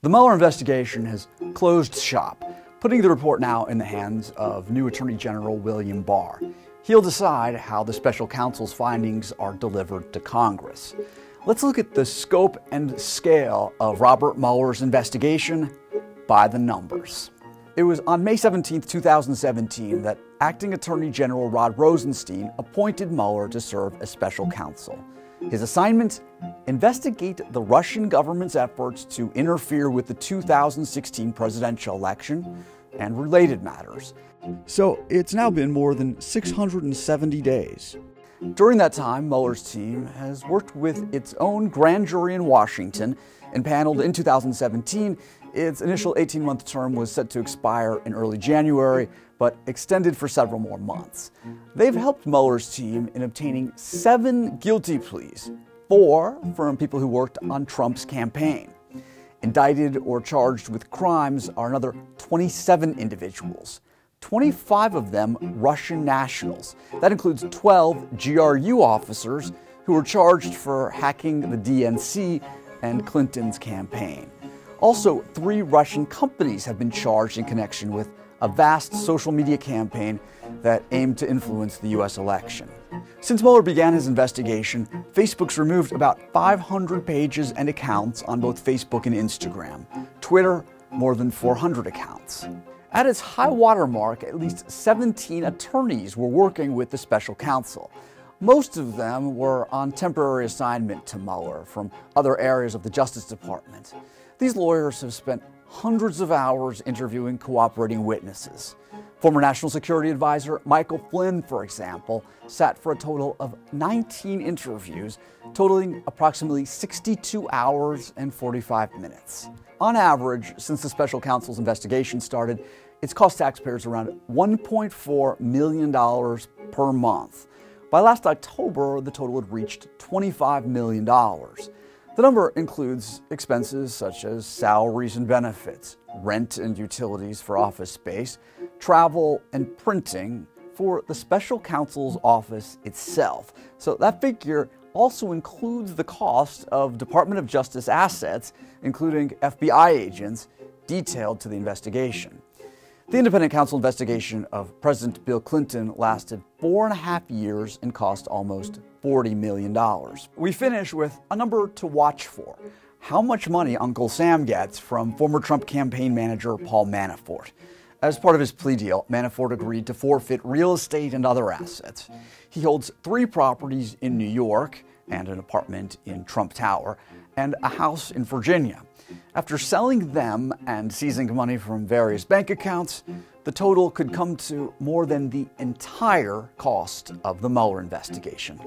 The Mueller investigation has closed shop, putting the report now in the hands of new Attorney General William Barr. He'll decide how the special counsel's findings are delivered to Congress. Let's look at the scope and scale of Robert Mueller's investigation by the numbers. It was on May 17, 2017, that Acting Attorney General Rod Rosenstein appointed Mueller to serve as special counsel. His assignment investigate the Russian government's efforts to interfere with the 2016 presidential election and related matters. So it's now been more than 670 days. During that time, Mueller's team has worked with its own grand jury in Washington empaneled in 2017. Its initial 18 month term was set to expire in early January, but extended for several more months. They've helped Mueller's team in obtaining seven guilty pleas, four from people who worked on Trump's campaign. Indicted or charged with crimes are another 27 individuals. 25 of them Russian nationals. That includes 12 GRU officers who were charged for hacking the DNC and Clinton's campaign. Also, three Russian companies have been charged in connection with a vast social media campaign that aimed to influence the US election. Since Mueller began his investigation, Facebook's removed about 500 pages and accounts on both Facebook and Instagram. Twitter, more than 400 accounts. At its high water mark, at least 17 attorneys were working with the special counsel. Most of them were on temporary assignment to Mueller from other areas of the Justice Department. These lawyers have spent hundreds of hours interviewing cooperating witnesses. Former National Security Advisor Michael Flynn, for example, sat for a total of 19 interviews, totaling approximately 62 hours and 45 minutes. On average, since the special counsel's investigation started, it's cost taxpayers around $1.4 million per month. By last October, the total had reached $25 million. The number includes expenses such as salaries and benefits, rent and utilities for office space, travel and printing for the special counsel's office itself. So that figure also includes the cost of Department of Justice assets, including FBI agents, detailed to the investigation. The independent counsel investigation of President Bill Clinton lasted four and a half years and cost almost $40 million. We finish with a number to watch for how much money Uncle Sam gets from former Trump campaign manager Paul Manafort. As part of his plea deal, Manafort agreed to forfeit real estate and other assets. He holds three properties in New York and an apartment in Trump Tower and a house in Virginia. After selling them and seizing money from various bank accounts, the total could come to more than the entire cost of the Mueller investigation.